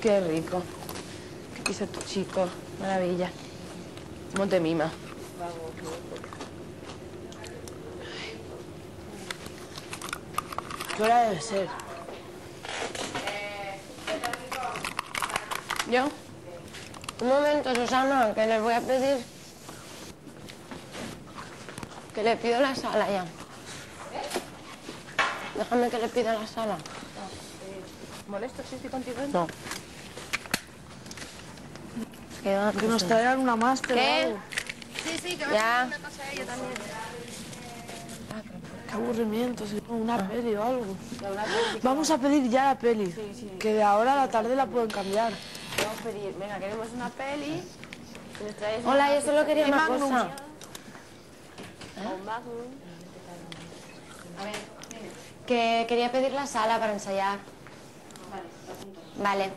Qué rico. Qué piso tu chico. Maravilla. ¿Cómo te mima? ¿Qué hora debe ser? ¿Yo? Un momento, Susana, que les voy a pedir... Que le pido la sala ya. Déjame que le pida la sala. ¿Molesto si estoy contigo? No. Que, nos traigan una máster. ¿Qué? Sí, sí, que Ya. una cosa a ella también. Qué aburrimiento, si no, una peli o algo. Vamos a pedir ya la peli. Que de ahora a la tarde la pueden cambiar. Vamos a pedir. Venga, queremos una peli. nos Hola, yo solo quería una Magnum. cosa. un Magnum. Que quería pedir la sala para ensayar. Vale,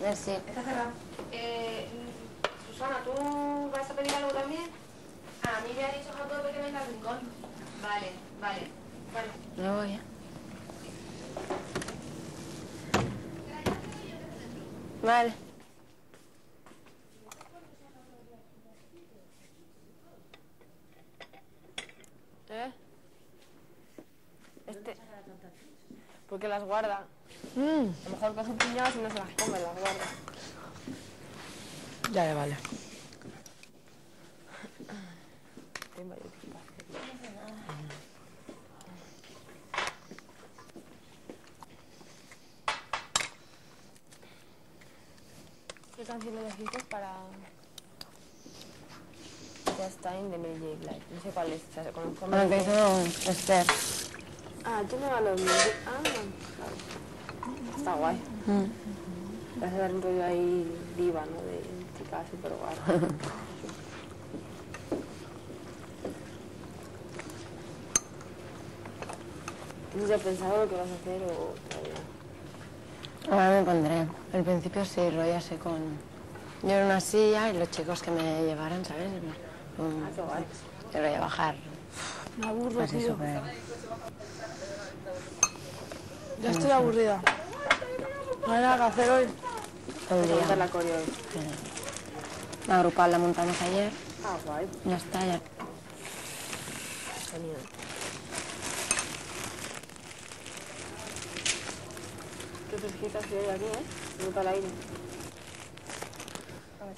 merci. Está cerrado. Eh, Susana, ¿tú vas a pedir algo también? A mí me ha dicho Jacob que venga al rincón. Vale, vale, vale. Me voy, ¿eh? Vale. ¿Eh? Este. Porque las guarda. Mm, A lo mejor coge puñadas y no se las come, las guarda. ya, ya, vale. ¿Qué canción elegiste para...? Just Time de Mary J. Blige. No sé cuál es. O sea, conozco Bueno, que eso, Esther. Ah, yo no Mary Ah, claro. Mm. Le hace dar un rollo ahí diva, ¿no? De chica súper guapa. ¿Tienes ya pensado lo que vas a hacer o todavía? Ahora me pondré. Al principio sí, rollo así con... Yo en una silla y los chicos que me llevaran, ¿sabes? Un... Ah, qué guay. Que rollo bajar. Me aburro, Así tío. súper... Ya estoy aburrida. No hay nada que hacer hoy. Te día. la coreo hoy. La grupal la montamos ayer. Ah, guay. Ya está, ya. Genial. Qué fresquita estoy hoy aquí, ¿eh? Nota el aire.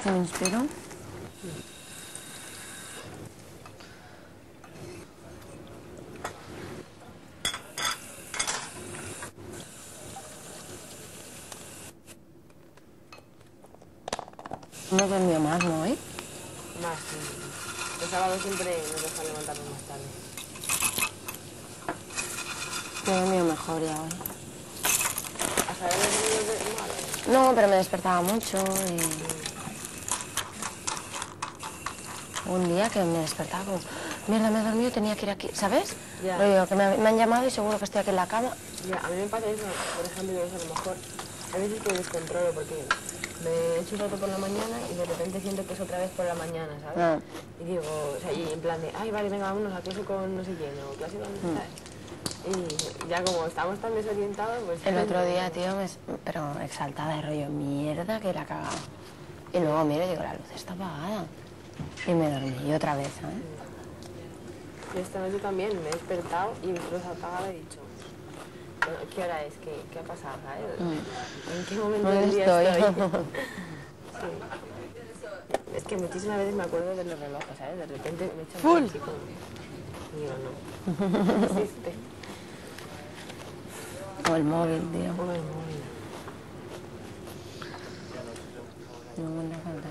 ¿Se me inspiró? No dormió más, ¿no? Hoy. Más, sí. El sábado siempre nos dejan levantarnos más tarde. Me he dormido mejor ya hoy. ¿Hasta ahora hemos dormido de malo? No, pero me despertaba mucho y... Un día que me despertaba como, mierda, me he dormido, tenía que ir aquí, ¿sabes? Ya. Que me, me han llamado y seguro que estoy aquí en la cama. Ya, a mí me pasa eso, por ejemplo, a lo mejor a veces que descontrolo porque me echo un rato por la mañana y de repente siento que es otra vez por la mañana, ¿sabes? Ah. Y digo, o sea, y en plan de, ay, vale, venga, vámonos a clase con no sé quién, o clase con... ¿sabes? Y ya como estamos tan desorientados, pues... El otro día, tío, me, pero exaltada de rollo, mierda que la he cagado. Y luego miro y digo, la luz está apagada. Y me dormí, y otra vez, ¿sabes? Y esta noche también me he despertado y mi luz apagada he dicho, bueno, ¿qué hora es? ¿Qué, qué ha pasado? ¿sabes? ¿En qué momento ¿Dónde del día estoy? estoy? Sí. Es que muchísimas veces me acuerdo del reloj, ¿sabes? De repente me echan ¡Full! Chico. Digo, no. Existe. O el móvil, tío. O el móvil. No me falta.